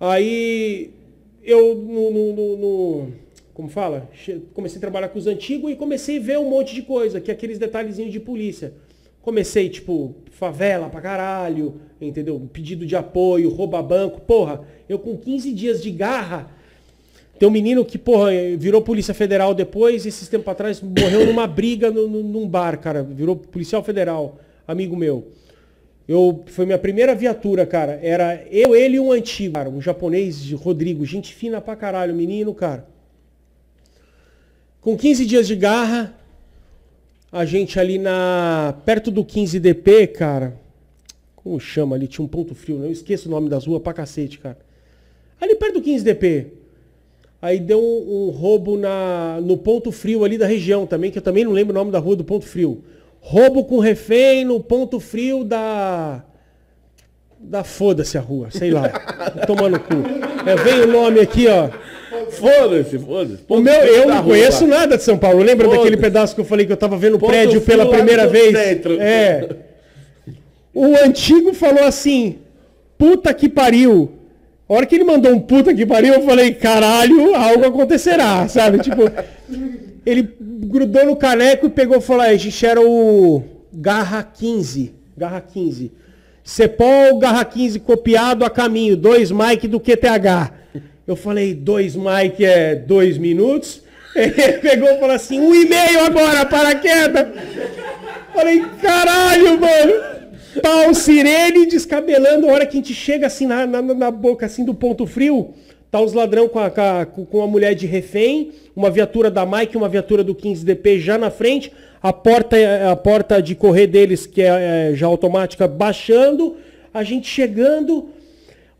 Aí eu no, no- no- como fala? Comecei a trabalhar com os antigos e comecei a ver um monte de coisa, que é aqueles detalhezinhos de polícia. Comecei, tipo, favela pra caralho, entendeu? Pedido de apoio, rouba banco. Porra, eu com 15 dias de garra, tem um menino que, porra, virou polícia federal depois, esses tempos atrás, morreu numa briga no- no- num bar, cara. Virou policial federal, amigo meu. Eu, foi minha primeira viatura, cara. Era eu, ele e um antigo, cara. Um japonês, Rodrigo. Gente fina pra caralho, menino, cara. Com 15 dias de garra, a gente ali na. perto do 15DP, cara. Como chama ali? Tinha um ponto frio, né? Eu esqueço o nome das ruas pra cacete, cara. Ali perto do 15DP. Aí deu um, um roubo na, no ponto frio ali da região também, que eu também não lembro o nome da rua do ponto frio. Roubo com refém no ponto frio da. Da foda-se a rua, sei lá. Tomando cu. É, vem o nome aqui, ó. Foda-se, foda-se. O meu, eu não conheço nada de São Paulo. Lembra daquele pedaço que eu falei que eu tava vendo o prédio pela primeira vez? centro. É. O antigo falou assim: puta que pariu. A hora que ele mandou um puta que pariu, eu falei, caralho, algo acontecerá, sabe? Tipo, ele grudou no caneco e pegou e falou, "É, a gente era o Garra 15. Garra 15. Cepol, Garra 15 copiado a caminho, dois Mike do QTH. Eu falei, dois Mike é dois minutos. Ele pegou e falou assim, um e meio agora, paraquedas. Falei, caralho, mano. Pau, sirene, descabelando. A hora que a gente chega assim na, na, na boca assim do ponto frio, tá os ladrão com a, com a, mulher de refém, uma viatura da Mike, uma viatura do 15DP já na frente, a porta, a porta de correr deles, que é, é, já automática, baixando, a gente chegando.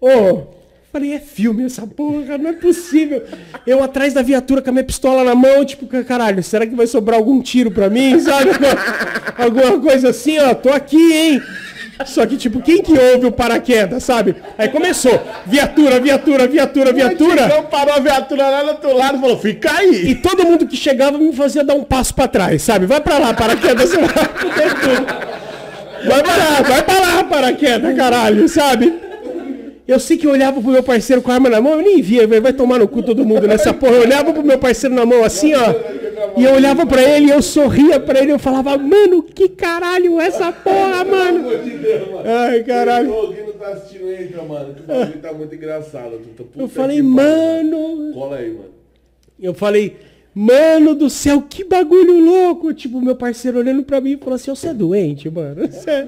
Ô, falei, é filme essa porra, não é possível. Eu atrás da viatura com a minha pistola na mão, tipo, caralho, será que vai sobrar algum tiro pra mim, sabe? Alguma coisa assim, ó, tô aqui, hein? Só que, tipo, quem que ouve o paraquedas, sabe? Aí começou, viatura, viatura, viatura, viatura. Então parou a viatura lá do outro lado e falou, fica aí. E todo mundo que chegava me fazia dar um passo pra trás, sabe? Vai pra lá, paraquedas. Vai pra lá, vai pra lá, paraquedas, caralho, sabe? Eu sei que eu olhava pro meu parceiro com a arma na mão, eu nem via, vai tomar no cu todo mundo nessa porra. Eu olhava pro meu parceiro na mão assim, ó. E eu olhava pra ele eu sorria pra ele, eu falava, mano, que caralho é essa porra, mano? Ai, caralho. Alguém não tá assistindo, entra, mano. Que bagulho tá muito engraçado. Eu falei, mano, Cola aí, mano. Eu falei, mano do céu, que bagulho louco. Tipo, meu parceiro olhando pra mim e falou assim, você é doente, mano. Você é,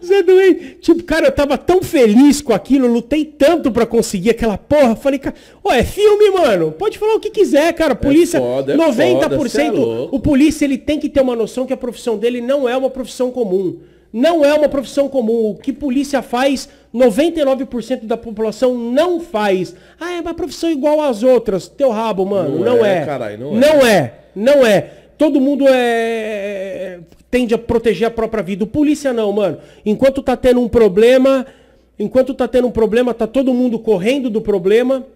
você é doente. Tipo, cara, eu tava tão feliz com aquilo, lutei tanto pra conseguir aquela porra. Falei, cara, ó, é filme, mano. Pode falar o que quiser, cara. Polícia, foda, é 90%. foda, é o polícia, ele tem que ter uma noção que a profissão dele não é uma profissão comum. Não é uma profissão comum. O que polícia faz, 99% da população não faz. Ah, é uma profissão igual às outras. Teu rabo, mano. Não, Não é. é, caralho, não é. Não é. Não é. Todo mundo é tende a proteger a própria vida. O polícia não, mano. Enquanto tá tendo um problema, enquanto tá tendo um problema, tá todo mundo correndo do problema.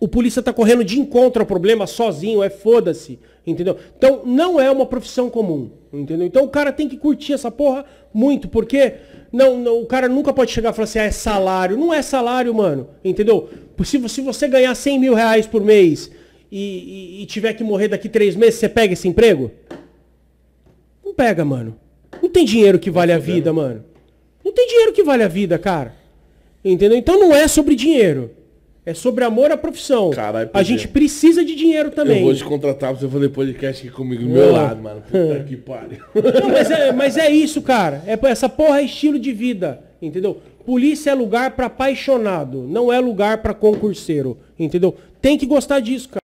O polícia tá correndo de encontro ao problema sozinho, é foda-se, entendeu? Então não é uma profissão comum, entendeu? Então o cara tem que curtir essa porra muito, porque não, não, o cara nunca pode chegar e falar assim, ah, é salário. Não é salário, mano, entendeu? Se, se você ganhar 100 mil reais por mês e, e- e tiver que morrer daqui três meses, você pega esse emprego? Não pega, mano. Não tem dinheiro que vale a vida, mano. Não tem dinheiro que vale a vida, cara. Entendeu? Então não é sobre dinheiro. É sobre amor à profissão. Caralho, a gente é. precisa de dinheiro também. Eu vou te contratar pra você fazer podcast aqui comigo do meu Ah. lado, mano. Puta que pariu. Não, mas, é, mas é isso, cara. É, essa porra é estilo de vida, entendeu? Polícia é lugar pra apaixonado, não é lugar pra concurseiro, entendeu? Tem que gostar disso, cara.